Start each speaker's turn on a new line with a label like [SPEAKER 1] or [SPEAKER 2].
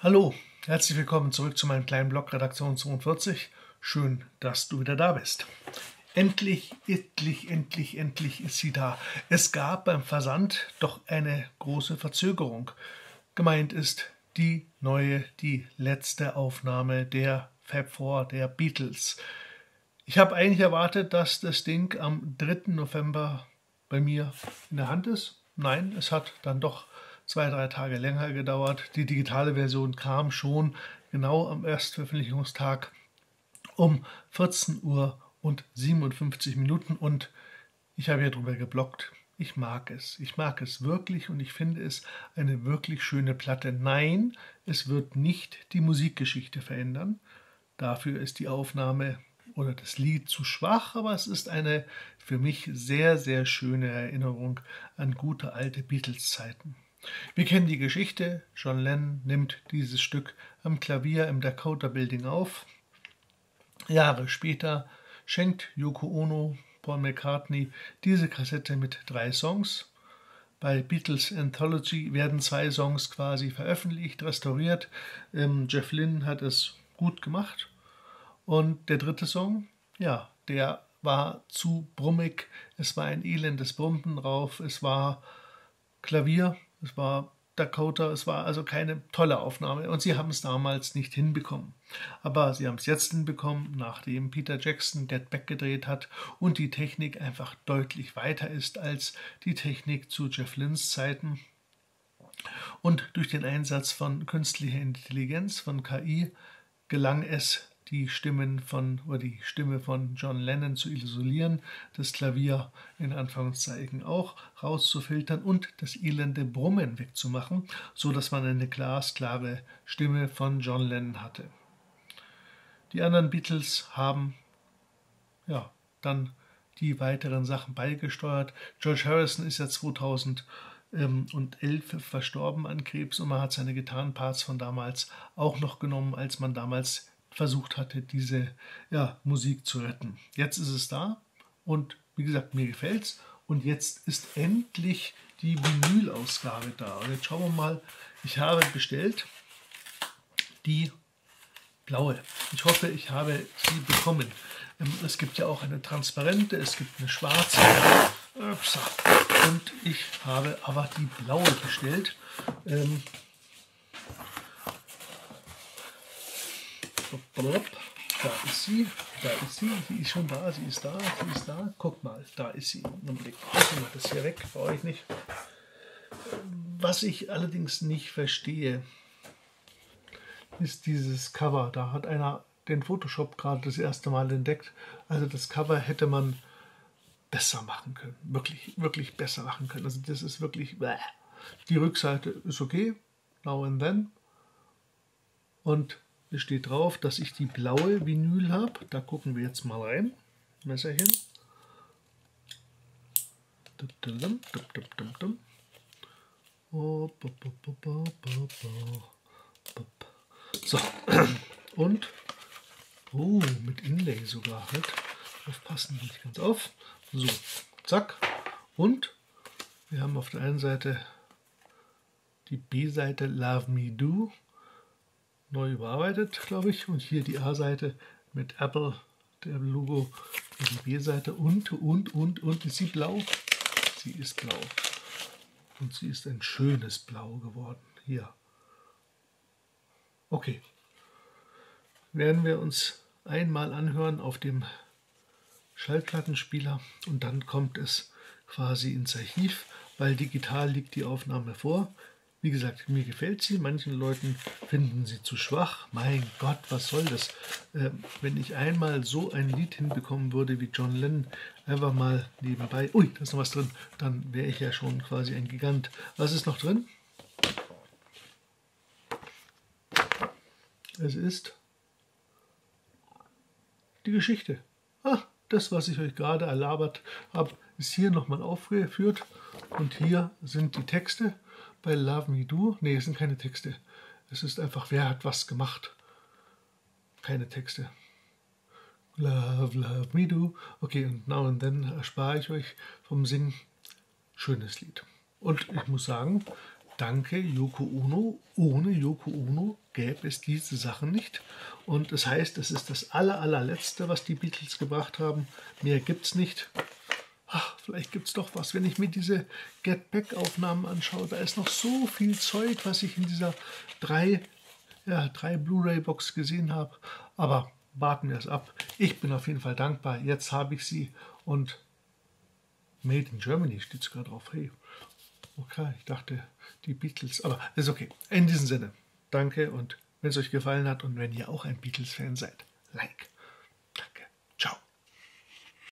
[SPEAKER 1] Hallo, herzlich willkommen zurück zu meinem kleinen Blog Redaktion 42. Schön, dass du wieder da bist. Endlich, endlich, endlich, endlich ist sie da. Es gab beim Versand doch eine große Verzögerung. Gemeint ist die neue, die letzte Aufnahme der Fab Four der Beatles. Ich habe eigentlich erwartet, dass das Ding am 3. November bei mir in der Hand ist. Nein, es hat dann doch zwei, drei Tage länger gedauert. Die digitale Version kam schon genau am Erstveröffentlichungstag um 14 Uhr und 57 Minuten und ich habe ja drüber geblockt. Ich mag es. Ich mag es wirklich und ich finde es eine wirklich schöne Platte. Nein, es wird nicht die Musikgeschichte verändern. Dafür ist die Aufnahme oder das Lied zu schwach, aber es ist eine für mich sehr, sehr schöne Erinnerung an gute alte Beatles-Zeiten. Wir kennen die Geschichte. John Lennon nimmt dieses Stück am Klavier im Dakota Building auf. Jahre später schenkt Yoko Ono Paul McCartney diese Kassette mit drei Songs. Bei Beatles Anthology werden zwei Songs quasi veröffentlicht, restauriert. Ähm, Jeff Lynne hat es gut gemacht. Und der dritte Song, ja, der war zu brummig. Es war ein elendes Brummen drauf. Es war Klavier es war Dakota, es war also keine tolle Aufnahme und sie haben es damals nicht hinbekommen. Aber sie haben es jetzt hinbekommen, nachdem Peter Jackson Get Back gedreht hat und die Technik einfach deutlich weiter ist als die Technik zu Jeff Lynns Zeiten. Und durch den Einsatz von künstlicher Intelligenz, von KI, gelang es die Stimmen von oder die Stimme von John Lennon zu isolieren, das Klavier in Anführungszeichen auch rauszufiltern und das elende Brummen wegzumachen, so dass man eine glasklare Stimme von John Lennon hatte. Die anderen Beatles haben ja dann die weiteren Sachen beigesteuert. George Harrison ist ja 2011 verstorben an Krebs und man hat seine Gitarrenparts von damals auch noch genommen, als man damals versucht hatte, diese ja, Musik zu retten. Jetzt ist es da und wie gesagt, mir gefällt es. Und jetzt ist endlich die Vinyl-Ausgabe da. Und jetzt schauen wir mal, ich habe bestellt die blaue. Ich hoffe, ich habe sie bekommen. Ähm, es gibt ja auch eine transparente, es gibt eine schwarze. Und ich habe aber die blaue bestellt. Da ist sie, da ist sie, sie ist schon da, sie ist da, sie ist da. Guck mal, da ist sie. Ich mal das hier weg, brauche ich nicht. Was ich allerdings nicht verstehe, ist dieses Cover. Da hat einer den Photoshop gerade das erste Mal entdeckt. Also das Cover hätte man besser machen können. Wirklich, wirklich besser machen können. Also das ist wirklich. Bäh. Die Rückseite ist okay, now and then. Und es steht drauf, dass ich die blaue Vinyl habe. Da gucken wir jetzt mal rein. Messerchen. So, und oh, mit Inlay sogar halt. Aufpassen, nicht ganz auf. So, zack. Und wir haben auf der einen Seite die B-Seite Love Me Do neu überarbeitet, glaube ich. Und hier die A-Seite mit Apple, der Logo, die B-Seite und, und, und, und ist sie blau? Sie ist blau. Und sie ist ein schönes Blau geworden. Hier. Okay. Werden wir uns einmal anhören auf dem Schallplattenspieler und dann kommt es quasi ins Archiv, weil digital liegt die Aufnahme vor. Wie gesagt, mir gefällt sie. Manchen Leuten finden sie zu schwach. Mein Gott, was soll das? Äh, wenn ich einmal so ein Lied hinbekommen würde wie John Lennon, einfach mal nebenbei, ui, da ist noch was drin, dann wäre ich ja schon quasi ein Gigant. Was ist noch drin? Es ist die Geschichte. Ah, das, was ich euch gerade erlabert habe, ist hier nochmal aufgeführt. Und hier sind die Texte bei Love Me Do. Ne, es sind keine Texte. Es ist einfach, wer hat was gemacht. Keine Texte. Love, love me do. Okay, und now and then erspare ich euch vom Singen. Schönes Lied. Und ich muss sagen, danke Yoko Ono. Ohne Yoko Ono gäbe es diese Sachen nicht. Und das heißt, es ist das aller, allerletzte, was die Beatles gebracht haben. Mehr gibt es nicht. Ach, vielleicht gibt es doch was, wenn ich mir diese Get Back-Aufnahmen anschaue. Da ist noch so viel Zeug, was ich in dieser drei, ja, drei Blu-ray-Box gesehen habe. Aber warten wir es ab. Ich bin auf jeden Fall dankbar. Jetzt habe ich sie und Made in Germany steht sogar drauf. Hey, okay, ich dachte die Beatles, aber ist okay. In diesem Sinne, danke und wenn es euch gefallen hat und wenn ihr auch ein Beatles-Fan seid, like.